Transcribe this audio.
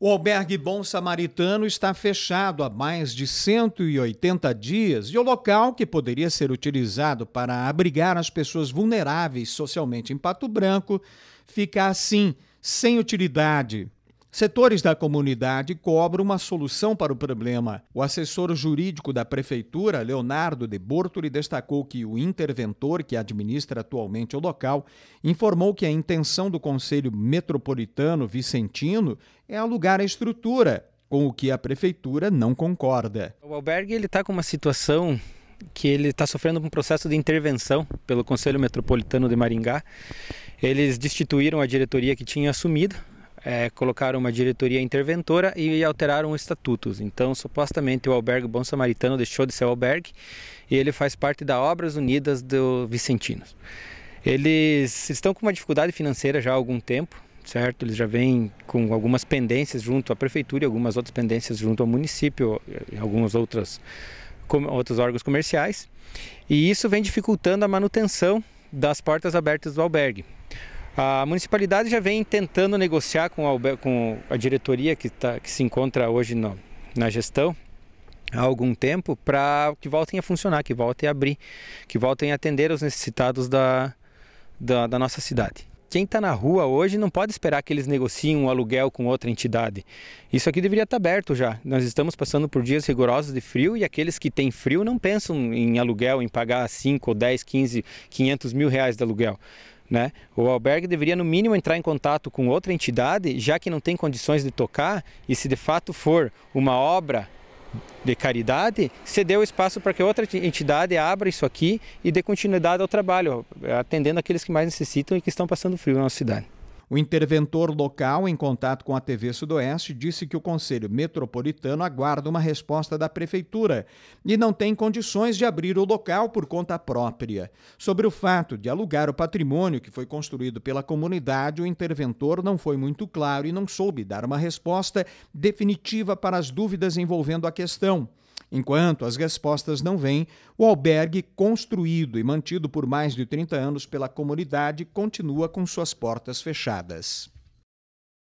O albergue Bom Samaritano está fechado há mais de 180 dias e o local, que poderia ser utilizado para abrigar as pessoas vulneráveis socialmente em Pato Branco, fica assim, sem utilidade. Setores da comunidade cobram uma solução para o problema. O assessor jurídico da prefeitura, Leonardo de Bortoli, destacou que o interventor que administra atualmente o local informou que a intenção do Conselho Metropolitano Vicentino é alugar a estrutura, com o que a prefeitura não concorda. O albergue ele está com uma situação que ele está sofrendo um processo de intervenção pelo Conselho Metropolitano de Maringá. Eles destituíram a diretoria que tinha assumido é, colocaram uma diretoria interventora e alteraram os estatutos. Então, supostamente, o albergue Bom Samaritano deixou de ser albergue e ele faz parte da Obras Unidas do Vicentinos. Eles estão com uma dificuldade financeira já há algum tempo, certo? Eles já vêm com algumas pendências junto à prefeitura e algumas outras pendências junto ao município e alguns outros, outros órgãos comerciais. E isso vem dificultando a manutenção das portas abertas do albergue. A municipalidade já vem tentando negociar com a, com a diretoria que, tá, que se encontra hoje no, na gestão há algum tempo para que voltem a funcionar, que voltem a abrir, que voltem a atender os necessitados da, da, da nossa cidade. Quem está na rua hoje não pode esperar que eles negociem um aluguel com outra entidade. Isso aqui deveria estar tá aberto já. Nós estamos passando por dias rigorosos de frio e aqueles que têm frio não pensam em aluguel, em pagar 5 ou 10, 15, 500 mil reais de aluguel. Né? O albergue deveria, no mínimo, entrar em contato com outra entidade, já que não tem condições de tocar, e se de fato for uma obra de caridade, ceder o espaço para que outra entidade abra isso aqui e dê continuidade ao trabalho, atendendo aqueles que mais necessitam e que estão passando frio na nossa cidade. O interventor local, em contato com a TV Sudoeste, disse que o Conselho Metropolitano aguarda uma resposta da Prefeitura e não tem condições de abrir o local por conta própria. Sobre o fato de alugar o patrimônio que foi construído pela comunidade, o interventor não foi muito claro e não soube dar uma resposta definitiva para as dúvidas envolvendo a questão. Enquanto as respostas não vêm, o albergue, construído e mantido por mais de 30 anos pela comunidade, continua com suas portas fechadas.